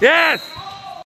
Yes!